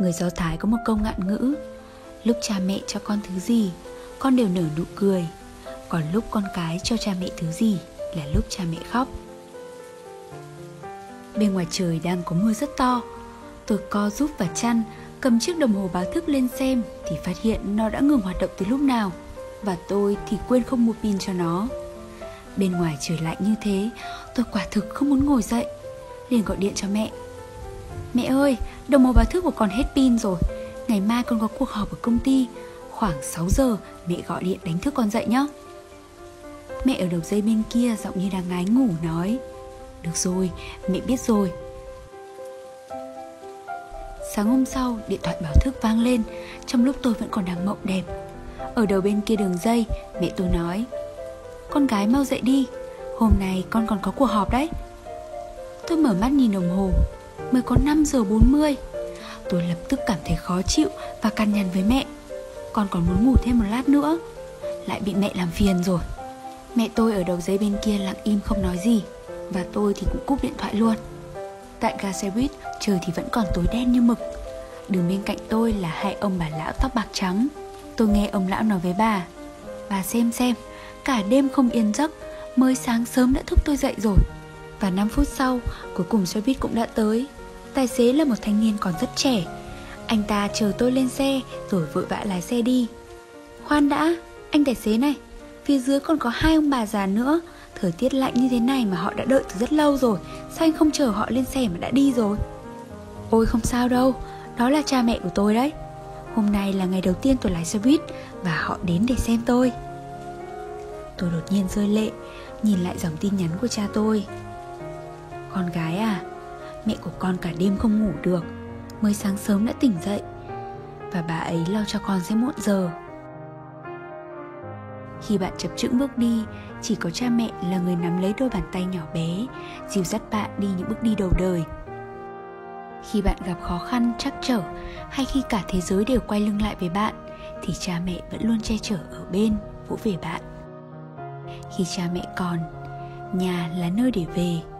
Người Do Thái có một câu ngạn ngữ, Lúc cha mẹ cho con thứ gì, Con đều nở nụ cười, Còn lúc con cái cho cha mẹ thứ gì Là lúc cha mẹ khóc. Bên ngoài trời đang có mưa rất to. Tôi co giúp và chăn, Cầm chiếc đồng hồ báo thức lên xem Thì phát hiện nó đã ngừng hoạt động từ lúc nào Và tôi thì quên không mua pin cho nó. Bên ngoài trời lạnh như thế, Tôi quả thực không muốn ngồi dậy, liền gọi điện cho mẹ. Mẹ ơi, đồng hồ báo thức của con hết pin rồi. Ngày mai con có cuộc họp ở công ty. Khoảng 6 giờ mẹ gọi điện đánh thức con dậy nhé Mẹ ở đầu dây bên kia giọng như đang ngái ngủ nói. Được rồi, mẹ biết rồi. Sáng hôm sau, điện thoại báo thức vang lên. Trong lúc tôi vẫn còn đang mộng đẹp. Ở đầu bên kia đường dây, mẹ tôi nói. Con gái mau dậy đi. Hôm nay con còn có cuộc họp đấy. Tôi mở mắt nhìn đồng hồ. Mới có 5 giờ 40 Tôi lập tức cảm thấy khó chịu Và căn nhằn với mẹ. Con còn muốn ngủ thêm một lát nữa. Lại bị mẹ làm phiền rồi. Mẹ tôi ở đầu dây bên kia lặng im không nói gì. Và tôi thì cũng cúp điện thoại luôn. Tại ga xe buýt, Trời thì vẫn còn tối đen như mực. Đường bên cạnh tôi là hai ông bà lão tóc bạc trắng. Tôi nghe ông lão nói với bà Bà xem xem, Cả đêm không yên giấc, Mới sáng sớm đã thúc tôi dậy rồi. Và 5 phút sau Cuối cùng xe buýt cũng đã tới. Tài xế là một thanh niên còn rất trẻ. Anh ta chờ tôi lên xe Rồi vội vã lái xe đi. Khoan đã, anh tài xế này Phía dưới còn có hai ông bà già nữa. Thời tiết lạnh như thế này mà họ đã đợi từ rất lâu rồi Sao anh không chờ họ lên xe mà đã đi rồi? Ôi không sao đâu Đó là cha mẹ của tôi đấy. Hôm nay là ngày đầu tiên tôi lái xe buýt Và họ đến để xem tôi. Tôi đột nhiên rơi lệ Nhìn lại dòng tin nhắn của cha tôi. Con gái à Mẹ của con cả đêm không ngủ được Mới sáng sớm đã tỉnh dậy. Và bà ấy lo cho con sẽ muộn giờ. Khi bạn chập chững bước đi Chỉ có cha mẹ là người nắm lấy đôi bàn tay nhỏ bé Dìu dắt bạn đi những bước đi đầu đời. Khi bạn gặp khó khăn, trắc trở Hay khi cả thế giới đều quay lưng lại với bạn Thì cha mẹ vẫn luôn che chở ở bên, vỗ về bạn. Khi cha mẹ còn Nhà là nơi để về.